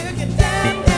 to get down.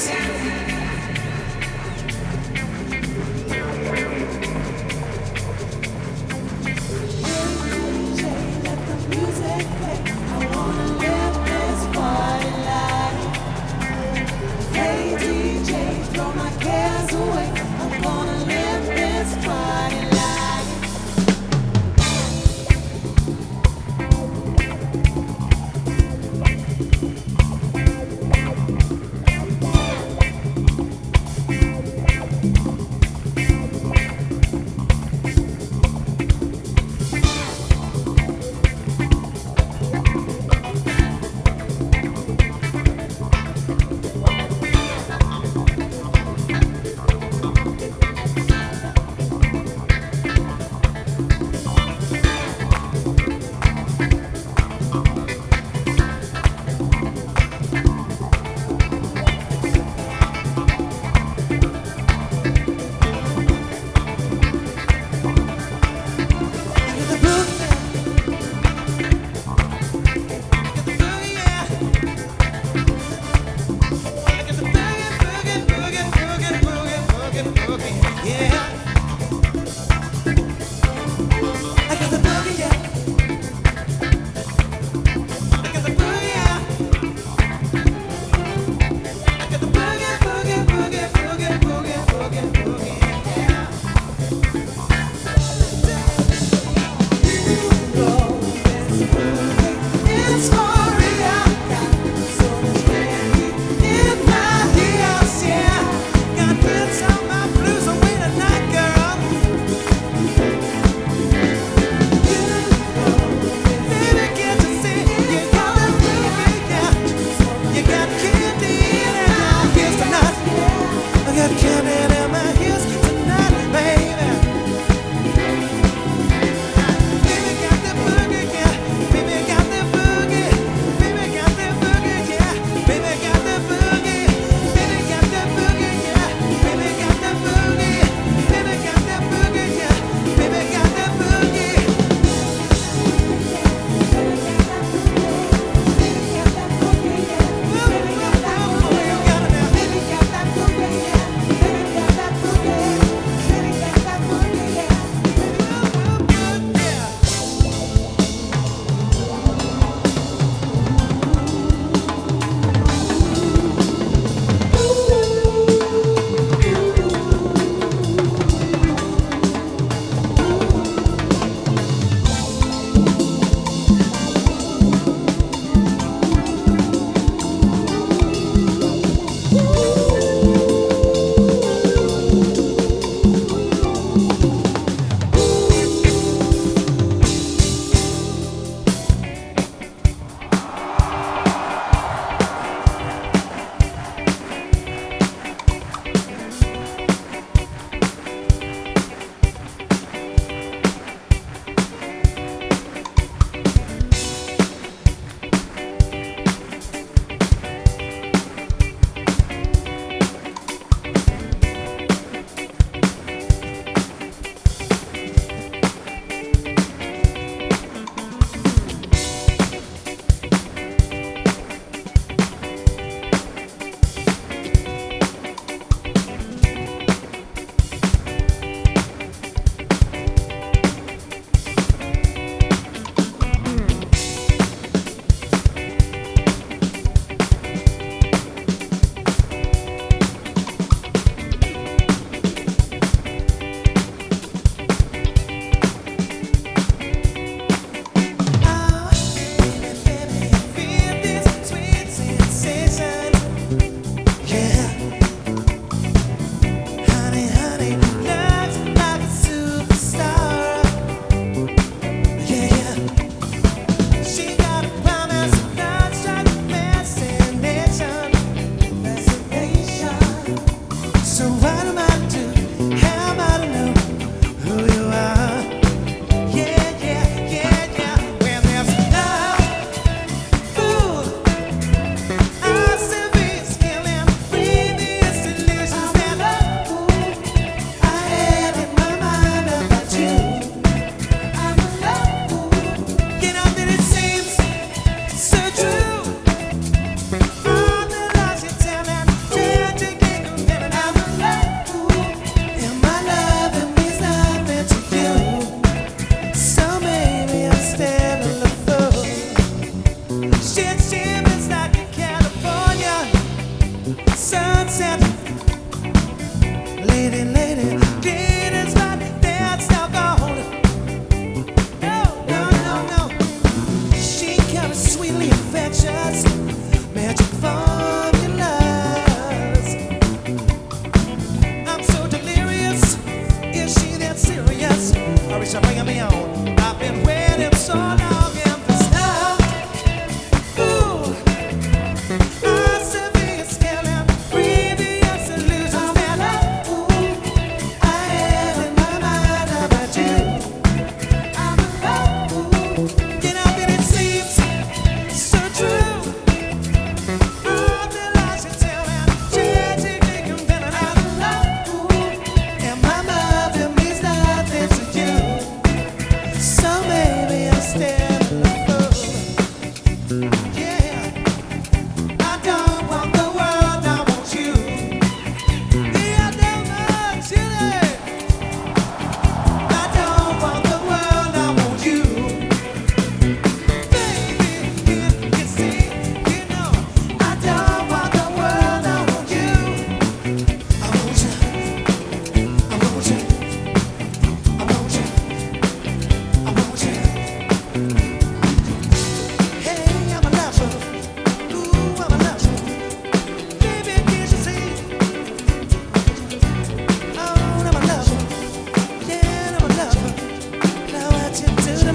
Go Bye.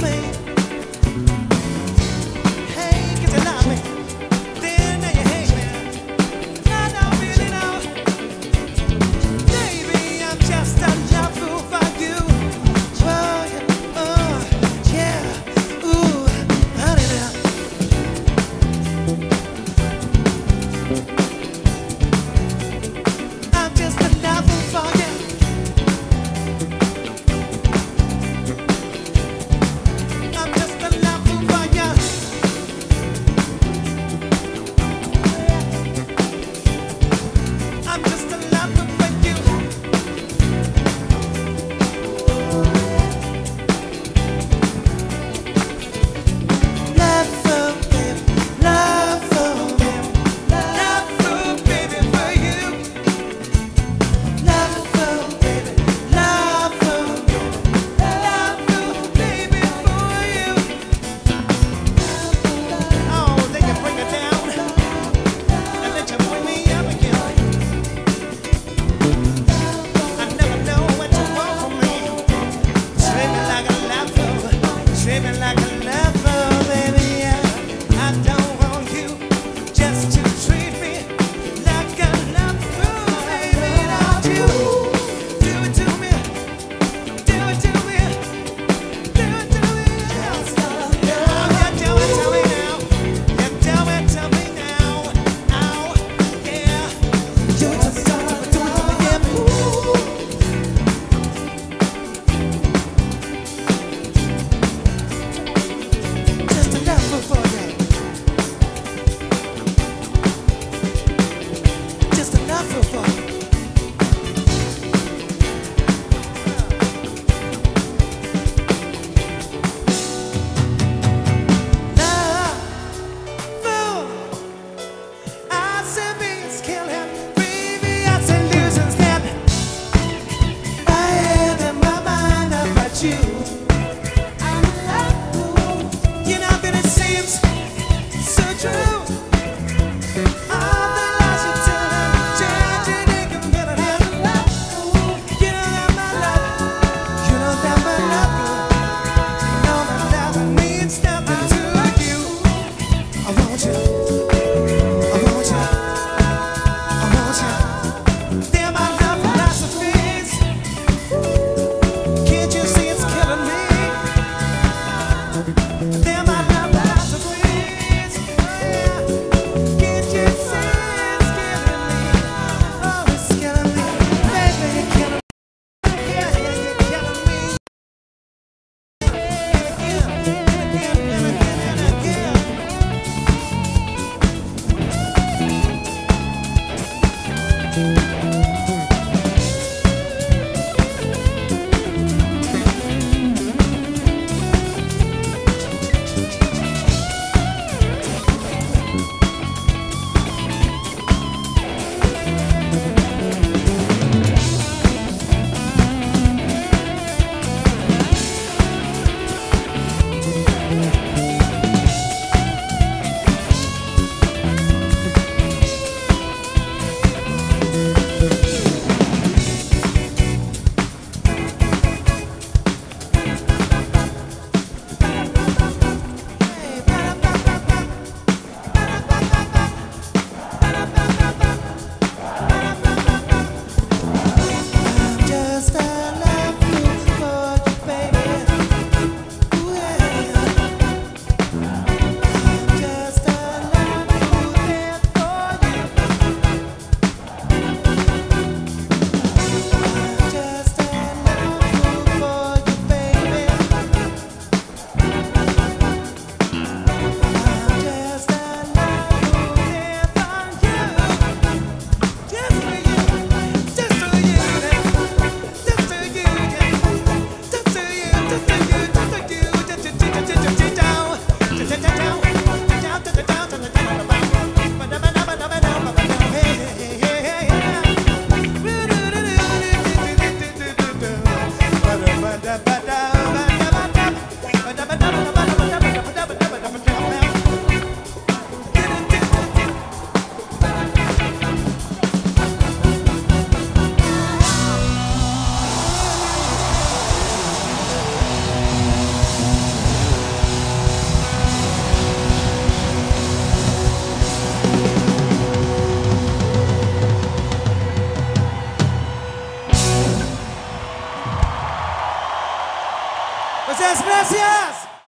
Dance. All